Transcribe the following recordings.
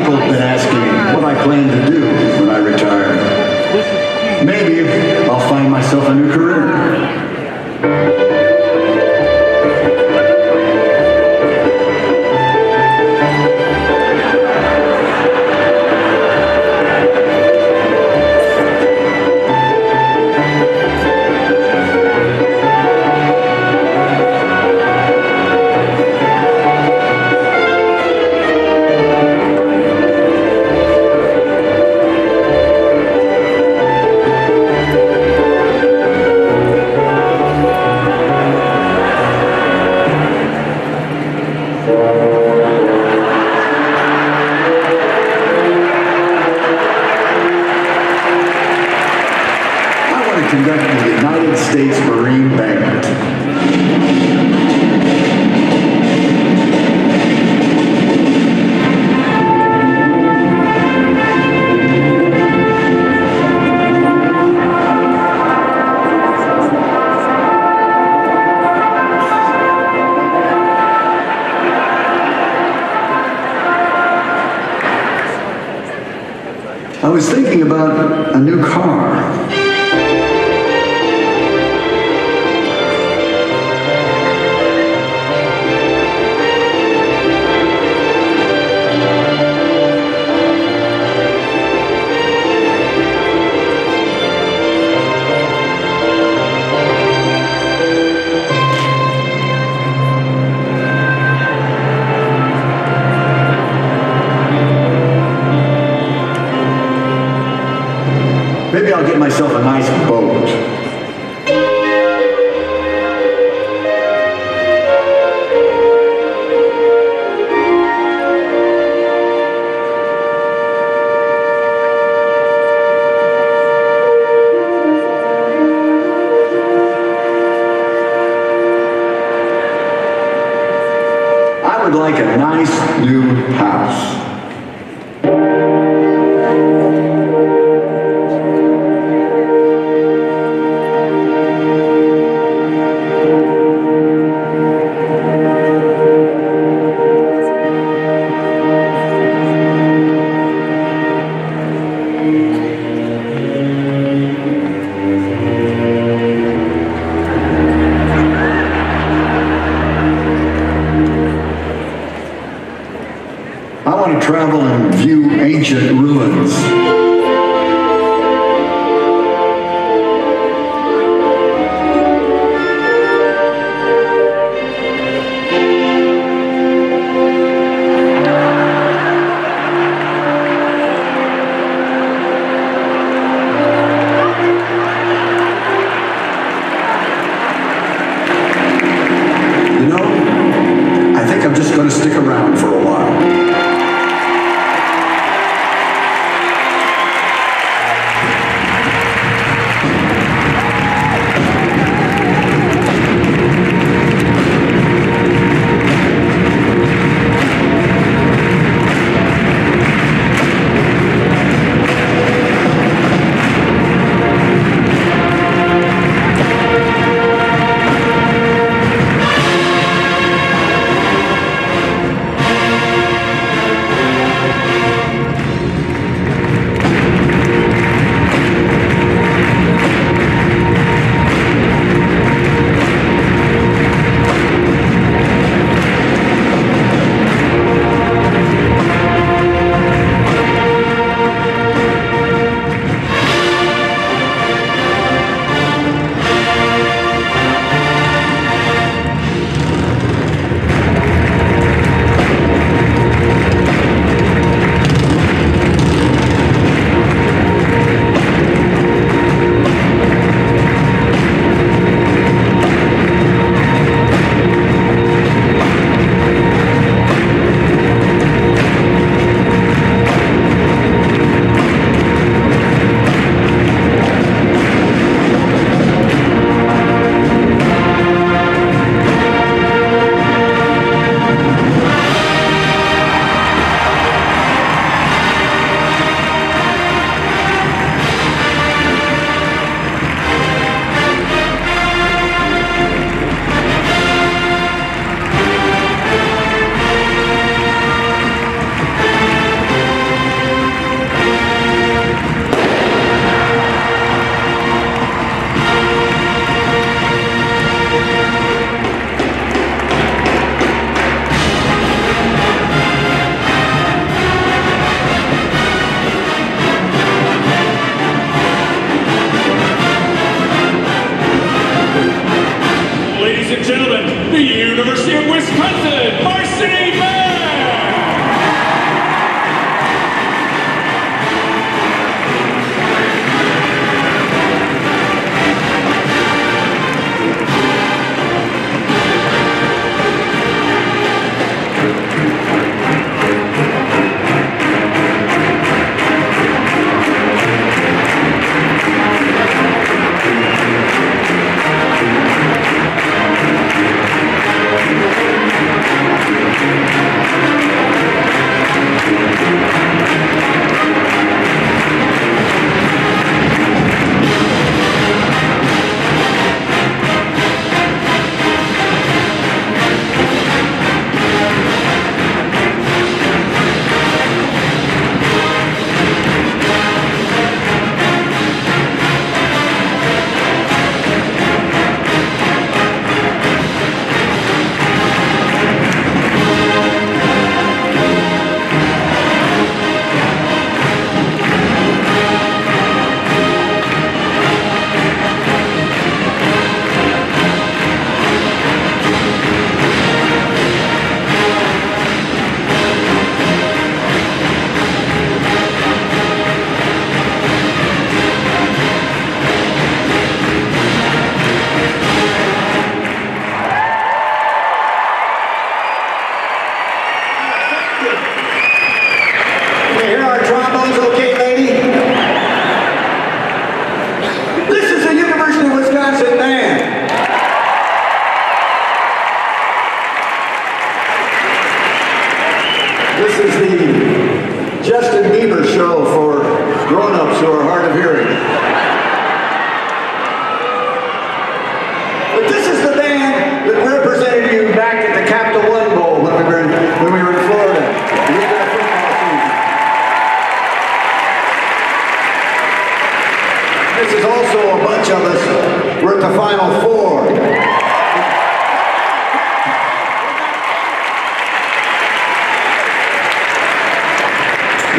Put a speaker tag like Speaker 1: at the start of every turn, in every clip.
Speaker 1: people conduct United States Marine Banquet. I was thinking about a new car. 叫我干 want to travel and view ancient ruins.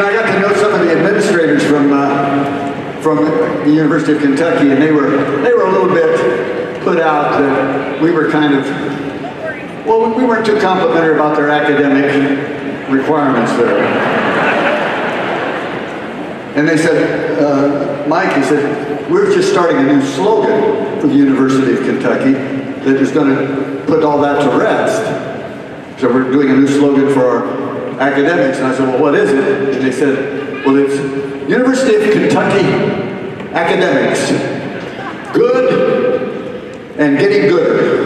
Speaker 1: I got to know some of the administrators from uh, from the University of Kentucky, and they were they were a little bit put out that we were kind of well, we weren't too complimentary about their academic requirements there. And they said, uh, Mike, he said, we're just starting a new slogan for the University of Kentucky that is going to put all that to rest. So we're doing a new slogan for our academics. And I said, well, what is it? And they said, well, it's University of Kentucky Academics. Good and getting gooder.